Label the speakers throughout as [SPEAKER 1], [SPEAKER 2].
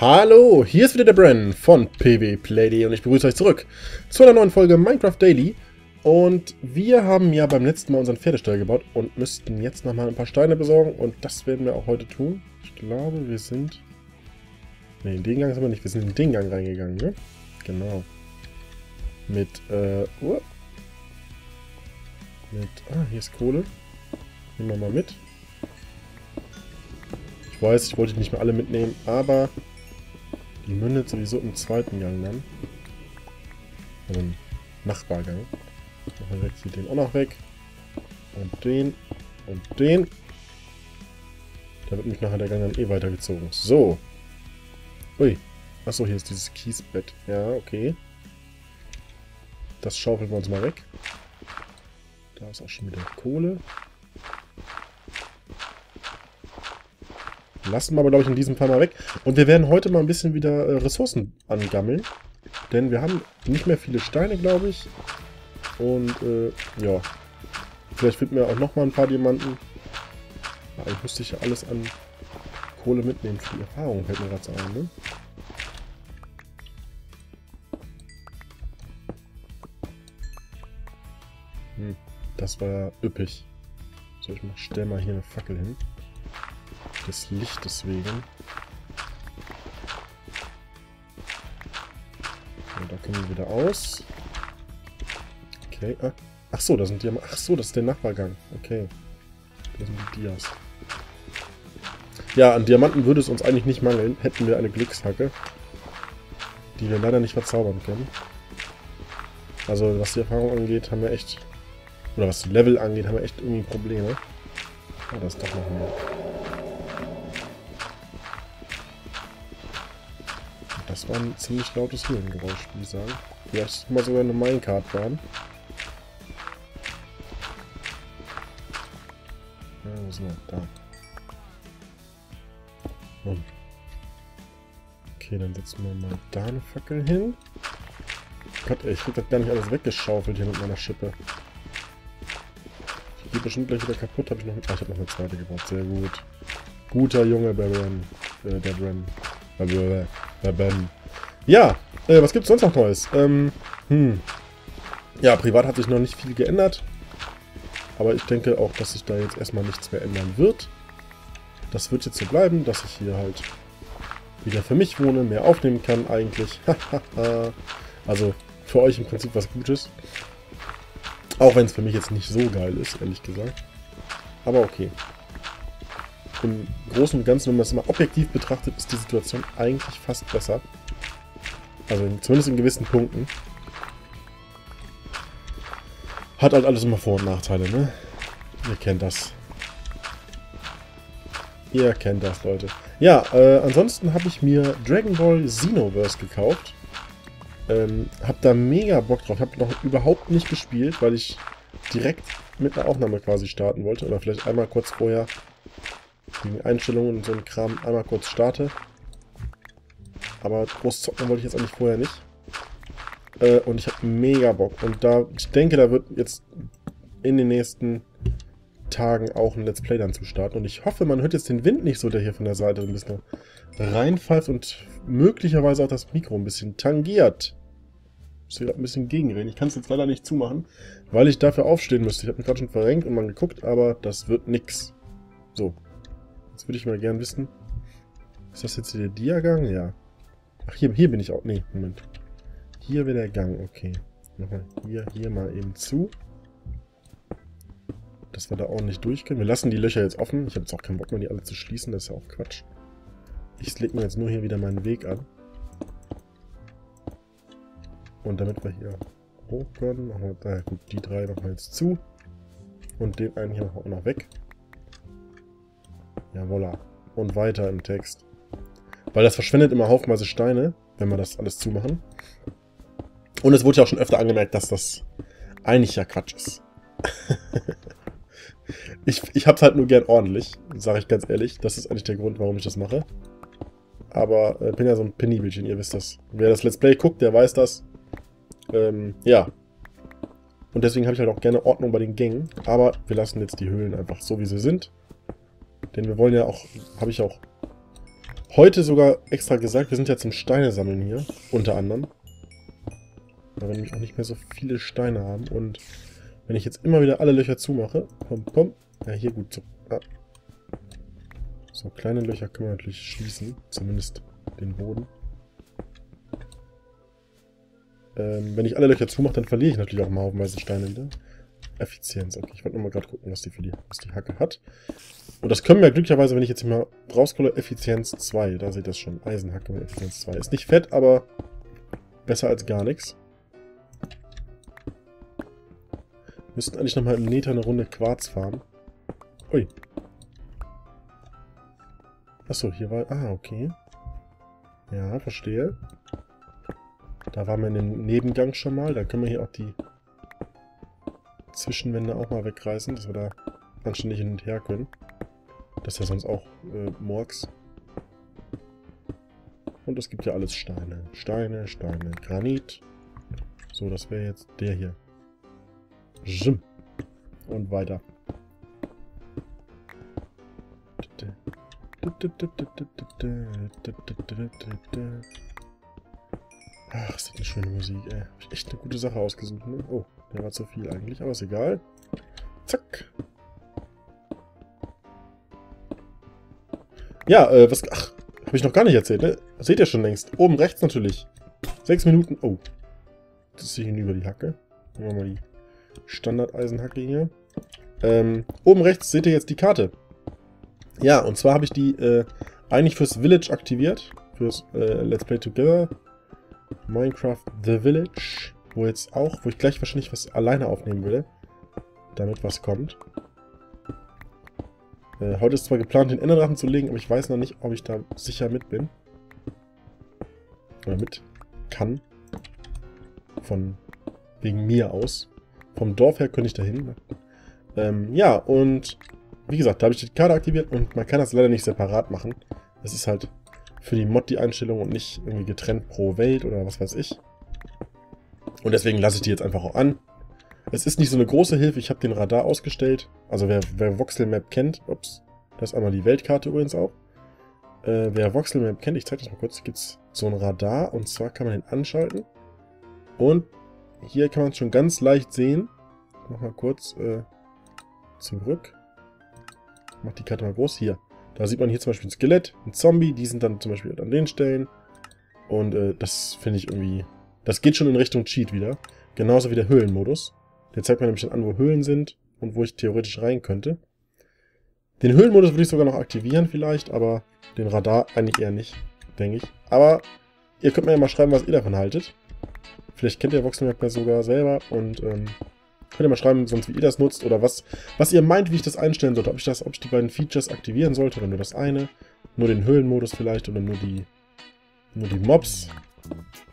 [SPEAKER 1] Hallo, hier ist wieder der Bren von pwplay.de und ich begrüße euch zurück zu einer neuen Folge Minecraft Daily. Und wir haben ja beim letzten Mal unseren Pferdestall gebaut und müssten jetzt nochmal ein paar Steine besorgen und das werden wir auch heute tun. Ich glaube, wir sind... Ne, in den Gang sind wir nicht, wir sind in den Gang reingegangen, ne? Genau. Mit, äh... Uh, mit... Ah, hier ist Kohle. Nehmen wir mal mit. Ich weiß, ich wollte nicht mehr alle mitnehmen, aber die mündet sowieso im zweiten Gang dann. Also im Nachbargang. Machen wir hier den auch noch weg. Und den. Und den. Da wird mich nachher der Gang dann eh weitergezogen. So. Ui. Achso, hier ist dieses Kiesbett. Ja, okay. Das schaufeln wir uns mal weg. Da ist auch schon wieder Kohle. Lassen wir aber, glaube ich, in diesem Fall mal weg. Und wir werden heute mal ein bisschen wieder äh, Ressourcen angammeln. Denn wir haben nicht mehr viele Steine, glaube ich. Und, äh, ja. Vielleicht finden wir auch noch mal ein paar Diamanten. Ja, eigentlich müsste ich ja alles an Kohle mitnehmen für die Erfahrung, fällt mir gerade so ein, ne? Hm, das war üppig. So, ich stell mal hier eine Fackel hin des Lichtes wegen. So, da können wir wieder aus. Okay. Ah. Ach so, da sind die. Ach so, das ist der Nachbargang. Okay. Da sind die Dias. Ja, an Diamanten würde es uns eigentlich nicht mangeln, hätten wir eine Glückshacke. Die wir leider nicht verzaubern können. Also, was die Erfahrung angeht, haben wir echt... Oder was die Level angeht, haben wir echt irgendwie Probleme. Ah, da ist doch noch mehr. Das war ein ziemlich lautes Höhlengeräusch, würde ich sagen. Vielleicht mal sogar eine Minecart waren. Ja, wo sind wir? Da. Und. Okay, dann setzen wir mal da eine Fackel hin. Gott, ey, ich krieg das gar nicht alles weggeschaufelt hier mit meiner Schippe. Die geht bestimmt gleich wieder kaputt. Habe ich noch. Ah, ich habe noch eine zweite gebraucht. Sehr gut. Guter Junge, Baron. Äh, Bren. Ja, äh, was es sonst noch Neues? Ähm, hm. Ja, privat hat sich noch nicht viel geändert. Aber ich denke auch, dass sich da jetzt erstmal nichts mehr ändern wird. Das wird jetzt so bleiben, dass ich hier halt wieder für mich wohne, mehr aufnehmen kann eigentlich. also für euch im Prinzip was Gutes. Auch wenn es für mich jetzt nicht so geil ist, ehrlich gesagt. Aber okay im Großen und Ganzen, wenn man es mal objektiv betrachtet, ist die Situation eigentlich fast besser. Also zumindest in gewissen Punkten. Hat halt alles immer Vor- und Nachteile, ne? Ihr kennt das. Ihr kennt das, Leute. Ja, äh, ansonsten habe ich mir Dragon Ball Xenoverse gekauft. Ähm, hab da mega Bock drauf. Hab noch überhaupt nicht gespielt, weil ich direkt mit einer Aufnahme quasi starten wollte. Oder vielleicht einmal kurz vorher die Einstellungen und so ein Kram einmal kurz starte. Aber groß zocken wollte ich jetzt eigentlich vorher nicht. Äh, und ich habe mega Bock. Und da, ich denke, da wird jetzt in den nächsten Tagen auch ein Let's Play dann zu starten. Und ich hoffe, man hört jetzt den Wind nicht so, der hier von der Seite ein bisschen reinpfeift und möglicherweise auch das Mikro ein bisschen tangiert. Ich muss hier ein bisschen gegenreden. Ich kann es jetzt leider nicht zumachen, weil ich dafür aufstehen müsste. Ich habe mich gerade schon verrenkt und mal geguckt, aber das wird nix. So, Jetzt würde ich mal gern wissen. Ist das jetzt der Diagang? Ja. Ach, hier, hier bin ich auch. Nee, Moment. Hier wäre der Gang, okay. Nochmal hier, hier mal eben zu. Dass wir da ordentlich durch können. Wir lassen die Löcher jetzt offen. Ich habe jetzt auch keinen Bock mehr, die alle zu schließen. Das ist ja auch Quatsch. Ich lege mir jetzt nur hier wieder meinen Weg an. Und damit wir hier hoch können, machen wir da, gut, die drei machen jetzt zu. Und den einen hier machen wir auch noch weg. Ja, voila. Und weiter im Text. Weil das verschwendet immer haufenweise Steine, wenn wir das alles zumachen. Und es wurde ja auch schon öfter angemerkt, dass das eigentlich ja Quatsch ist. ich ich hab's halt nur gern ordentlich, sage ich ganz ehrlich. Das ist eigentlich der Grund, warum ich das mache. Aber äh, bin ja so ein Penibelchen, ihr wisst das. Wer das Let's Play guckt, der weiß das. Ähm, ja. Und deswegen habe ich halt auch gerne Ordnung bei den Gängen. Aber wir lassen jetzt die Höhlen einfach so, wie sie sind. Denn wir wollen ja auch, habe ich auch heute sogar extra gesagt, wir sind ja zum Steine sammeln hier, unter anderem. Weil wir nämlich auch nicht mehr so viele Steine haben. Und wenn ich jetzt immer wieder alle Löcher zumache, pom, pom, ja hier gut, so, ah. so kleine Löcher können wir natürlich schließen, zumindest den Boden. Ähm, wenn ich alle Löcher zumache, dann verliere ich natürlich auch mal haufenweise Steine wieder. Effizienz. Okay, ich wollte nur mal gerade gucken, was die für die, was die Hacke hat. Und das können wir glücklicherweise, wenn ich jetzt hier mal rauskolle, Effizienz 2. Da seht ihr das schon. Eisenhacke mit Effizienz 2. Ist nicht fett, aber besser als gar nichts. Müssten eigentlich nochmal im Nether eine Runde Quarz fahren. Ui. Achso, hier war... Ah, okay. Ja, verstehe. Da waren wir in dem Nebengang schon mal. Da können wir hier auch die Zwischenwände auch mal wegreißen, dass wir da anständig hin und her können. Das ist ja sonst auch äh, Morgs. Und es gibt ja alles Steine. Steine, Steine, Granit. So, das wäre jetzt der hier. Jim. Und weiter. Ach, ist das eine schöne Musik, ey. Hab ich echt eine gute Sache ausgesucht, ne? Oh, der war zu viel eigentlich, aber ist egal. Zack. Ja, äh, was... Ach, habe ich noch gar nicht erzählt, ne? Das seht ihr schon längst. Oben rechts natürlich. Sechs Minuten... Oh. Das ist hier hinüber die Hacke. Nehmen wir mal die Standardeisenhacke hier. Ähm, oben rechts seht ihr jetzt die Karte. Ja, und zwar habe ich die äh, eigentlich fürs Village aktiviert. Fürs äh, Let's Play Together. Minecraft The Village. Wo jetzt auch, wo ich gleich wahrscheinlich was alleine aufnehmen will. Damit was kommt. Äh, heute ist zwar geplant, den Enderdrachen zu legen, aber ich weiß noch nicht, ob ich da sicher mit bin. Oder mit kann. Von wegen mir aus. Vom Dorf her könnte ich da hin. Ähm, ja, und wie gesagt, da habe ich die Karte aktiviert und man kann das leider nicht separat machen. Das ist halt für die Mod die Einstellung und nicht irgendwie getrennt pro Welt oder was weiß ich. Und deswegen lasse ich die jetzt einfach auch an. Es ist nicht so eine große Hilfe, ich habe den Radar ausgestellt. Also wer, wer Voxel Map kennt, ups, das ist einmal die Weltkarte übrigens auch. Äh, wer Voxel Map kennt, ich zeige das mal kurz, gibt es so ein Radar und zwar kann man den anschalten. Und hier kann man es schon ganz leicht sehen. Nochmal kurz äh, zurück. Mach die Karte mal groß. Hier. Da sieht man hier zum Beispiel ein Skelett, ein Zombie. Die sind dann zum Beispiel an den Stellen. Und äh, das finde ich irgendwie... Das geht schon in Richtung Cheat wieder. Genauso wie der Höhlenmodus. Der zeigt mir nämlich dann an, wo Höhlen sind und wo ich theoretisch rein könnte. Den Höhlenmodus würde ich sogar noch aktivieren vielleicht, aber den Radar eigentlich eher nicht, denke ich. Aber ihr könnt mir ja mal schreiben, was ihr davon haltet. Vielleicht kennt ihr Voxelmap sogar selber und ähm, könnt ihr mal schreiben, sonst wie ihr das nutzt oder was, was ihr meint, wie ich das einstellen sollte. Ob ich, das, ob ich die beiden Features aktivieren sollte oder nur das eine. Nur den Höhlenmodus vielleicht oder nur die, nur die Mobs.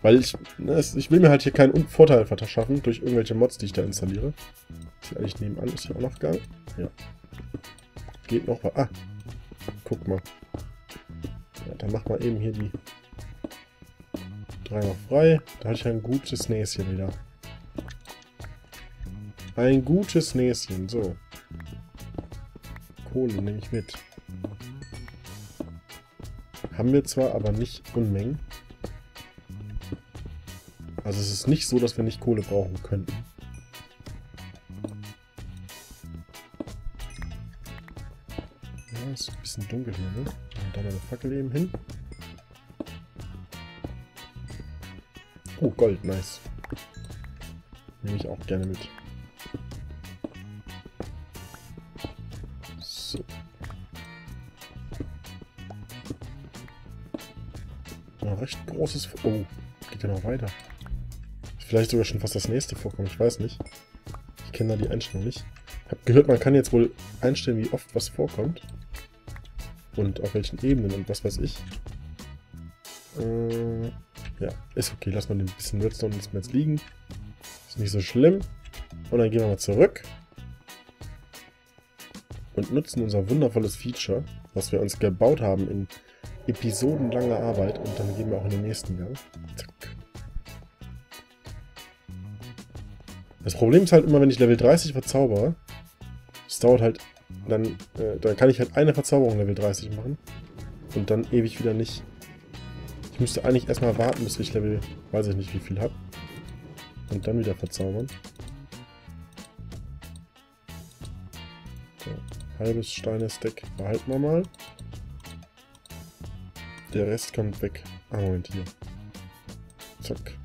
[SPEAKER 1] Weil ich, ne, ich will mir halt hier keinen Vorteil verschaffen durch irgendwelche Mods, die ich da installiere. Ist eigentlich nebenan, ist hier auch noch Gang? Ja. Geht noch was. Ah, guck mal. Ja, dann mach mal eben hier die Drei noch frei. Da hatte ich ein gutes Näschen wieder. Ein gutes Näschen. So. Kohle nehme ich mit. Haben wir zwar, aber nicht Unmengen. Also es ist nicht so, dass wir nicht Kohle brauchen könnten. Ja, ist ein bisschen dunkel hier, ne? Da mal eine Fackel eben hin. Oh, Gold, nice. Nehme ich auch gerne mit. Großes... Oh, geht ja noch weiter. Vielleicht sogar schon fast das nächste vorkommen, ich weiß nicht. Ich kenne da die Einstellung nicht. Ich habe gehört, man kann jetzt wohl einstellen, wie oft was vorkommt. Und auf welchen Ebenen und was weiß ich. Äh... Ja, ist okay. Lass mal ein bisschen Redstone ins Netz liegen. Ist nicht so schlimm. Und dann gehen wir mal zurück. Und nutzen unser wundervolles Feature, was wir uns gebaut haben in episodenlanger Arbeit. Und dann gehen wir auch in den nächsten Gang. Zack. Das Problem ist halt immer, wenn ich Level 30 verzaubere, es dauert halt, dann, äh, dann kann ich halt eine Verzauberung Level 30 machen. und dann ewig wieder nicht. Ich müsste eigentlich erstmal warten, bis ich Level, weiß ich nicht wie viel habe. Und dann wieder verzaubern. So, halbes Steine-Stack behalten wir mal. Der Rest kommt weg. Ah, Moment, hier. Zack.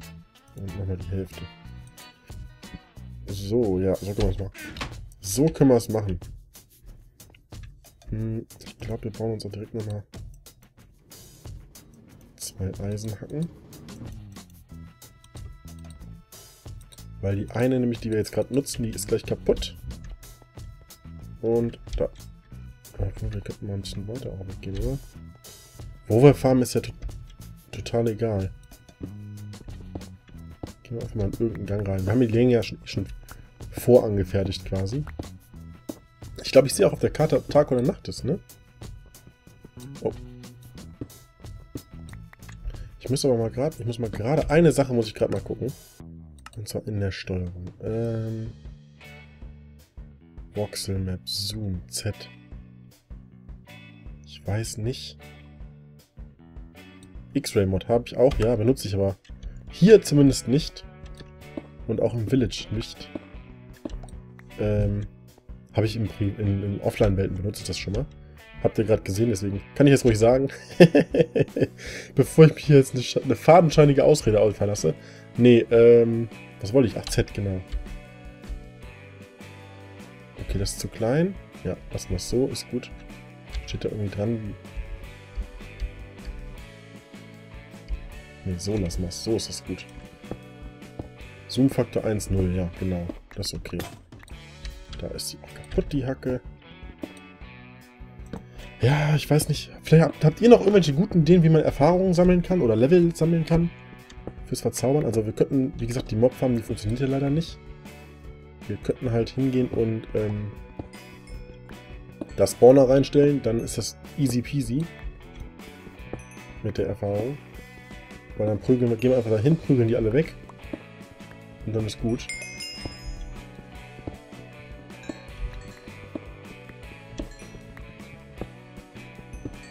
[SPEAKER 1] Und nochmal die Hälfte. So, ja, so können wir es machen. So können wir es machen. Hm, ich glaube, wir brauchen uns auch direkt nochmal zwei Eisenhacken. Weil die eine, nämlich die wir jetzt gerade nutzen, die ist gleich kaputt. Und da. Obwohl, wir könnten mal ein bisschen weiter auch weggehen, oder? Wo wir farmen, ist ja total egal. Gehen wir einfach mal in irgendeinen Gang rein. Wir haben die Länge ja schon, schon vorangefertigt quasi. Ich glaube, ich sehe auch auf der Karte, ob Tag oder Nacht ist, ne? Oh. Ich muss aber mal gerade, ich muss mal gerade, eine Sache muss ich gerade mal gucken. Und zwar in der Steuerung. Ähm, Voxel Map, Zoom, Z. Ich weiß nicht. X-Ray-Mod habe ich auch, ja, benutze ich aber hier zumindest nicht. Und auch im Village nicht. Ähm, habe ich in, in, in Offline-Welten benutzt, das schon mal. Habt ihr gerade gesehen, deswegen kann ich jetzt ruhig sagen. Bevor ich mich jetzt eine, eine fadenscheinige Ausrede verlasse. Nee, ähm, was wollte ich? Ach, Z, genau. Okay, das ist zu klein. Ja, lassen wir es so, ist gut. Steht da irgendwie dran. Ne, so lassen wir es. So ist das gut. Zoom-Faktor 1,0, ja, genau. Das ist okay. Da ist sie auch kaputt, die Hacke. Ja, ich weiß nicht. Vielleicht habt, habt ihr noch irgendwelche guten Ideen, wie man Erfahrungen sammeln kann oder Level sammeln kann? Fürs Verzaubern. Also wir könnten, wie gesagt, die Mobfarm, die funktioniert ja leider nicht. Wir könnten halt hingehen und ähm, das Spawner reinstellen. Dann ist das easy peasy. Mit der Erfahrung. Weil dann prügeln wir, gehen wir einfach dahin, prügeln die alle weg. Und dann ist gut.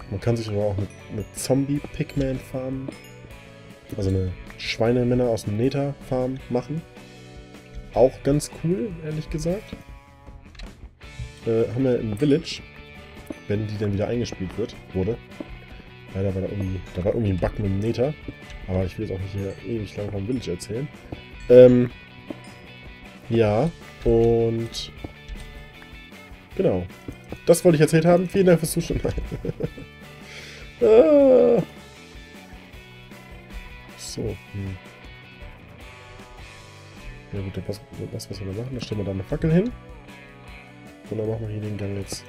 [SPEAKER 1] Man kann sich aber auch mit, mit Zombie-Pigman farmen. Also eine Schweinemänner aus dem Nether-Farm machen. Auch ganz cool, ehrlich gesagt. Äh, haben wir im Village, wenn die dann wieder eingespielt wird, wurde. Leider war da irgendwie, da war irgendwie ein Bug mit dem Nether. Aber ich will jetzt auch nicht hier ewig lang vom Village erzählen. Ähm, ja, und genau. Das wollte ich erzählt haben. Vielen Dank fürs Zuschauen. ah. So, hm. Ja gut, das, das was wir machen, da stellen wir da eine Fackel hin. Und dann machen wir hier den Gang jetzt.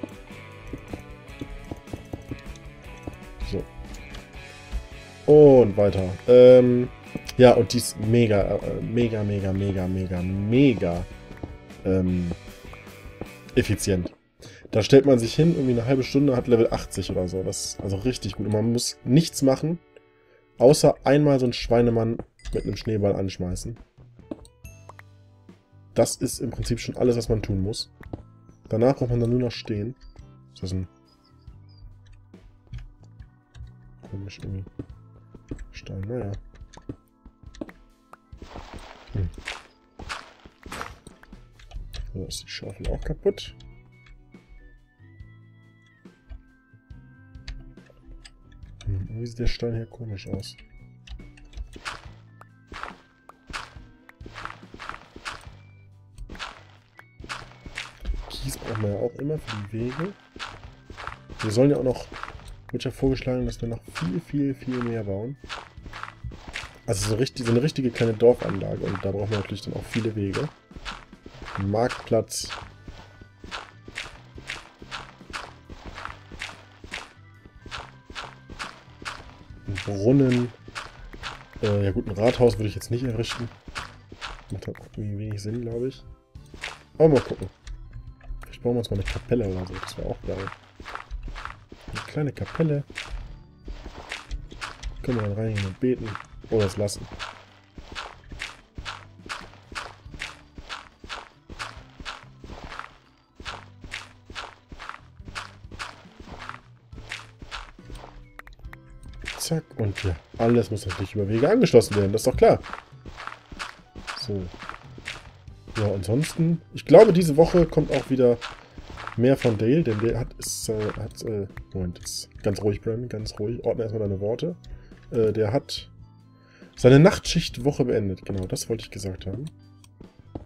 [SPEAKER 1] Und weiter. Ähm, ja, und die ist mega, äh, mega, mega, mega, mega, mega ähm, effizient. Da stellt man sich hin, irgendwie eine halbe Stunde, hat Level 80 oder so. Das ist also richtig gut. Und man muss nichts machen, außer einmal so einen Schweinemann mit einem Schneeball anschmeißen. Das ist im Prinzip schon alles, was man tun muss. Danach braucht man dann nur noch stehen. Ist das ein... Komisch irgendwie. Stein, naja. Hm. So, ist die Schaufel auch kaputt. Hm, wie sieht der Stein hier komisch aus? Kies brauchen wir ja auch immer für die Wege. Wir sollen ja auch noch, wird ja vorgeschlagen, dass wir noch viel, viel, viel mehr bauen. Also so, richtig, so eine richtige kleine Dorfanlage und da brauchen wir natürlich dann auch viele Wege. Marktplatz. Ein Brunnen. Äh, ja gut, ein Rathaus würde ich jetzt nicht errichten. Macht halt irgendwie wenig Sinn, glaube ich. Aber mal gucken. Vielleicht bauen wir uns mal eine Kapelle oder so. Das wäre auch geil. Eine kleine Kapelle. Können wir dann reingehen und beten. Oder es lassen. zack. Und ja, alles muss natürlich über Wege angeschlossen werden. Das ist doch klar. So. Ja, ansonsten, ich glaube, diese Woche kommt auch wieder mehr von Dale, denn der hat, ist, äh, hat, äh, Moment, ist ganz ruhig, Brandon, ganz ruhig. Ordne erstmal deine Worte. Äh, der hat seine Nachtschichtwoche beendet. Genau, das wollte ich gesagt haben.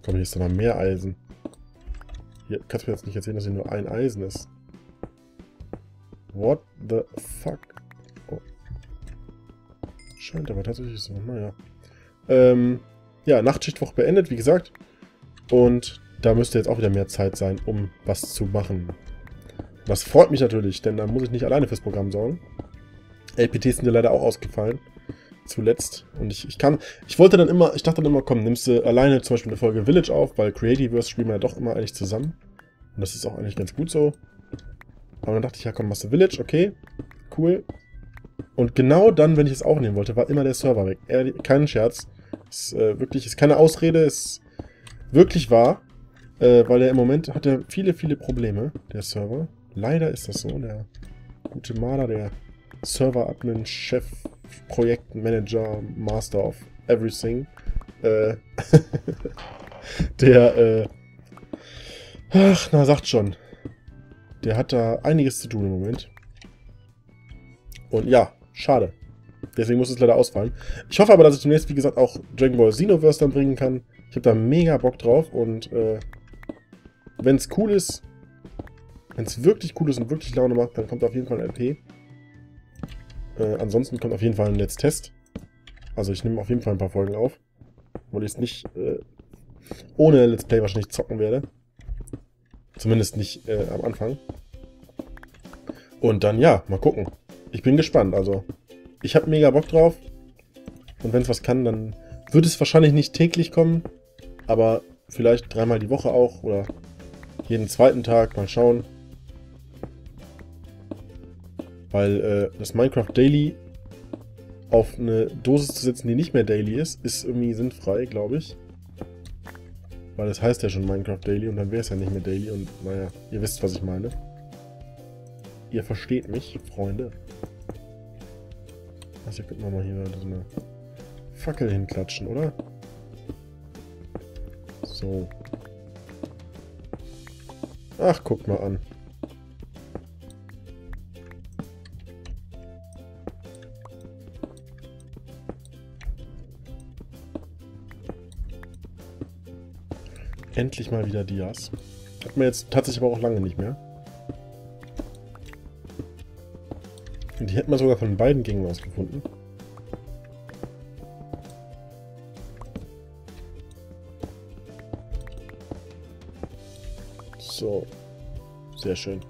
[SPEAKER 1] Komm, hier ist doch noch mehr Eisen. Hier kannst du mir jetzt nicht erzählen, dass hier nur ein Eisen ist. What the fuck? Oh. Scheint aber tatsächlich so, naja. Ähm, ja, Nachtschichtwoche beendet, wie gesagt. Und da müsste jetzt auch wieder mehr Zeit sein, um was zu machen. Das freut mich natürlich, denn dann muss ich nicht alleine fürs Programm sorgen. LPTs sind ja leider auch ausgefallen. Zuletzt. Und ich, ich kann. Ich wollte dann immer, ich dachte dann immer, komm, nimmst du alleine zum Beispiel eine Folge Village auf, weil Creativerse spielen wir ja doch immer eigentlich zusammen. Und das ist auch eigentlich ganz gut so. Aber dann dachte ich, ja komm, machst du Village, okay. Cool. Und genau dann, wenn ich es auch nehmen wollte, war immer der Server weg. Kein Scherz. Ist äh, wirklich, ist keine Ausrede, ist wirklich wahr. Äh, weil er im Moment hat er viele, viele Probleme, der Server. Leider ist das so. Der gute Marder, der Server-Admin, Chef, Projektmanager, Master of Everything. Äh, der, äh, ach, na, sagt schon. Der hat da einiges zu tun im Moment. Und ja, schade. Deswegen muss es leider ausfallen. Ich hoffe aber, dass ich zunächst, wie gesagt, auch Dragon Ball Xenoverse dann bringen kann. Ich habe da mega Bock drauf und äh, wenn es cool ist, wenn es wirklich cool ist und wirklich Laune macht, dann kommt auf jeden Fall ein LP. Äh, ansonsten kommt auf jeden Fall ein Let's Test. Also ich nehme auf jeden Fall ein paar Folgen auf. Weil ich es nicht äh, ohne Let's Play wahrscheinlich zocken werde. Zumindest nicht äh, am Anfang. Und dann, ja, mal gucken. Ich bin gespannt. Also, ich habe mega Bock drauf. Und wenn es was kann, dann wird es wahrscheinlich nicht täglich kommen. Aber vielleicht dreimal die Woche auch. Oder jeden zweiten Tag. Mal schauen. Weil äh, das Minecraft Daily auf eine Dosis zu setzen, die nicht mehr Daily ist, ist irgendwie sinnfrei, glaube ich. Weil das heißt ja schon Minecraft Daily und dann wäre es ja nicht mehr Daily und naja, ihr wisst, was ich meine. Ihr versteht mich, Freunde. Also hier könnten wir mal hier so eine Fackel hinklatschen, oder? So. Ach, guck mal an. Endlich mal wieder Dias. Hat man jetzt tatsächlich aber auch lange nicht mehr. Und die hätten wir sogar von beiden Gängen aus So. Sehr schön.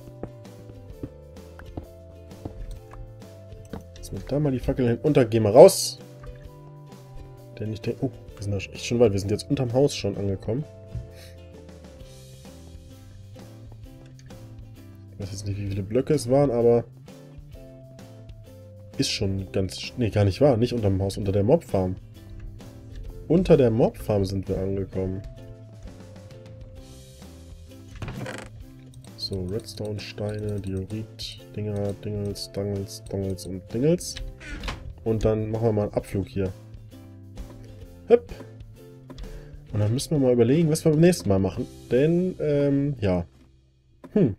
[SPEAKER 1] Jetzt mit da mal die Fackel hin. Und gehen wir raus. Denn ich denke... Oh, wir sind da echt schon weit. Wir sind jetzt unterm Haus schon angekommen. Ich weiß jetzt nicht, wie viele Blöcke es waren, aber... Ist schon ganz... Nee, gar nicht wahr. Nicht unterm Haus, unter der Mobfarm. Unter der Mobfarm sind wir angekommen. So, Redstone-Steine, Diorit, Dinger, Dingels, Dangels, Dongels und Dingels. Und dann machen wir mal einen Abflug hier. Hüpp. Und dann müssen wir mal überlegen, was wir beim nächsten Mal machen. Denn, ähm, ja. Hm.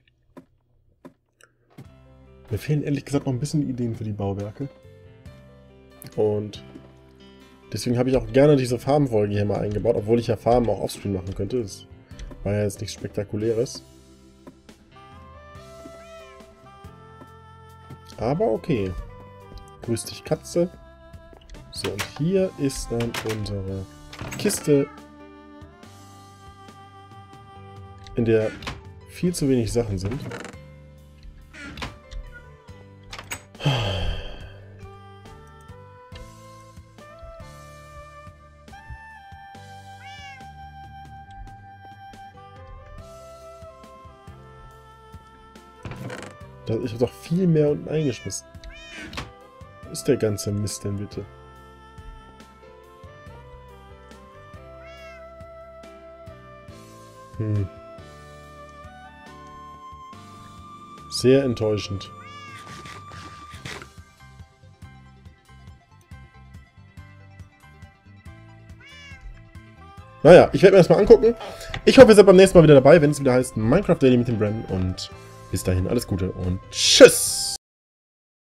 [SPEAKER 1] Mir fehlen ehrlich gesagt noch ein bisschen Ideen für die Bauwerke. Und deswegen habe ich auch gerne diese Farbenfolge hier mal eingebaut, obwohl ich ja Farben auch offscreen machen könnte. Das war ja jetzt nichts Spektakuläres. Aber okay. Grüß dich, Katze. So, und hier ist dann unsere Kiste, in der viel zu wenig Sachen sind. Ich habe doch viel mehr unten eingeschmissen. Wo ist der ganze Mist denn bitte? Hm. Sehr enttäuschend. Naja, ich werde mir das mal angucken. Ich hoffe, ihr seid beim nächsten Mal wieder dabei, wenn es wieder heißt Minecraft Daily mit dem Brennen und bis dahin alles Gute und tschüss!